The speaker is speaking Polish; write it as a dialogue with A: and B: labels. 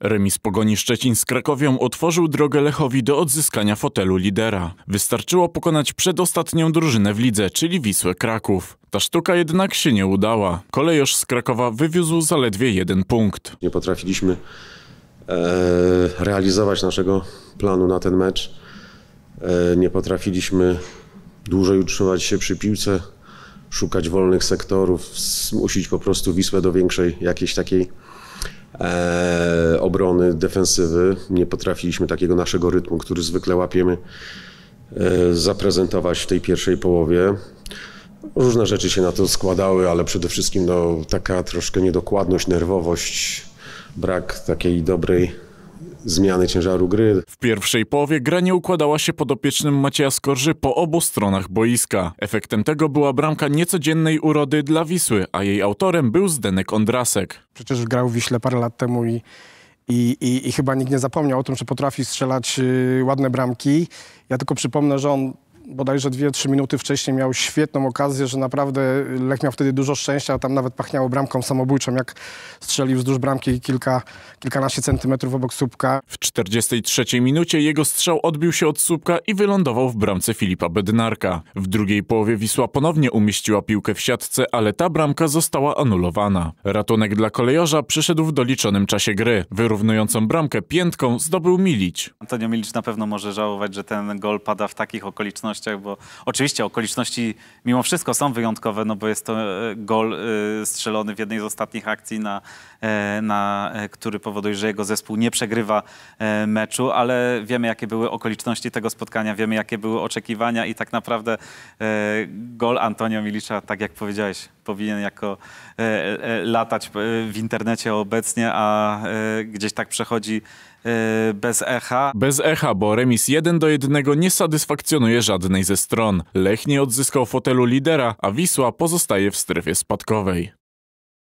A: Remis Pogoni Szczecin z Krakowią otworzył drogę Lechowi do odzyskania fotelu lidera. Wystarczyło pokonać przedostatnią drużynę w lidze, czyli Wisłę Kraków. Ta sztuka jednak się nie udała. Kolejosz z Krakowa wywiózł zaledwie jeden punkt.
B: Nie potrafiliśmy e, realizować naszego planu na ten mecz. E, nie potrafiliśmy dłużej utrzymać się przy piłce, szukać wolnych sektorów, zmusić po prostu Wisłę do większej jakiejś takiej e, obrony, defensywy. Nie potrafiliśmy takiego naszego rytmu, który zwykle łapiemy, e, zaprezentować w tej pierwszej połowie. Różne rzeczy się na to składały, ale przede wszystkim no, taka troszkę niedokładność, nerwowość, brak takiej dobrej zmiany ciężaru gry.
A: W pierwszej połowie gra nie układała się podopiecznym Macieja Skorży po obu stronach boiska. Efektem tego była bramka niecodziennej urody dla Wisły, a jej autorem był Zdenek Ondrasek.
C: Przecież grał w Wiśle parę lat temu i, i, i, i chyba nikt nie zapomniał o tym, że potrafi strzelać y, ładne bramki. Ja tylko przypomnę, że on bodajże 2-3 minuty wcześniej miał świetną okazję, że naprawdę Lech miał wtedy dużo szczęścia, tam nawet pachniało bramką samobójczą, jak strzelił wzdłuż bramki kilka, kilkanaście centymetrów obok słupka.
A: W 43 minucie jego strzał odbił się od słupka i wylądował w bramce Filipa Bednarka. W drugiej połowie Wisła ponownie umieściła piłkę w siatce, ale ta bramka została anulowana. Ratunek dla kolejorza przyszedł w doliczonym czasie gry. Wyrównującą bramkę piętką zdobył Milić.
D: Antonio Milic na pewno może żałować, że ten gol pada w takich okolicznościach, bo oczywiście okoliczności mimo wszystko są wyjątkowe, no bo jest to e, gol e, strzelony w jednej z ostatnich akcji, na, e, na, który powoduje, że jego zespół nie przegrywa meczu, ale wiemy jakie były okoliczności tego spotkania, wiemy jakie były oczekiwania i tak naprawdę gol Antonio Milicza, tak jak powiedziałeś, powinien jako latać w internecie obecnie, a gdzieś tak przechodzi bez echa.
A: Bez echa, bo remis 1 do 1 nie satysfakcjonuje żadnej ze stron. Lech nie odzyskał fotelu lidera, a Wisła pozostaje w strefie spadkowej.